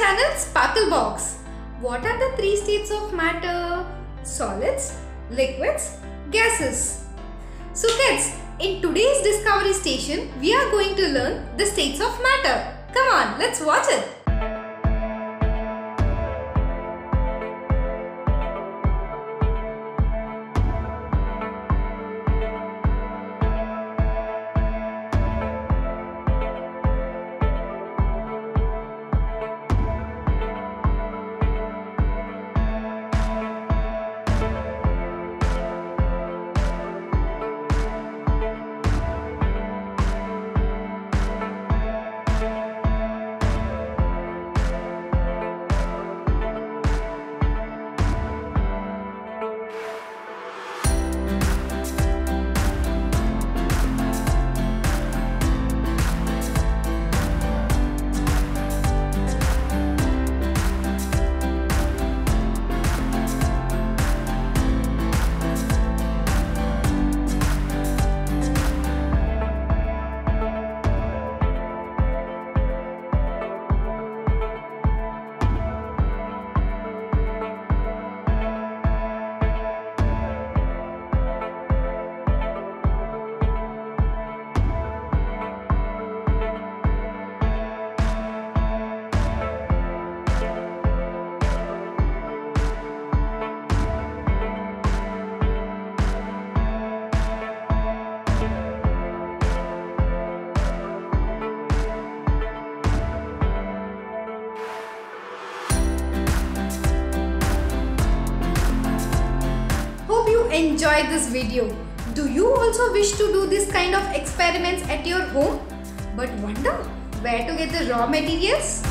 channel Sparkle Box. What are the three states of matter? Solids, liquids, gases. So kids, in today's Discovery Station, we are going to learn the states of matter. Come on, let's watch it. Enjoyed this video. Do you also wish to do this kind of experiments at your home? But wonder where to get the raw materials?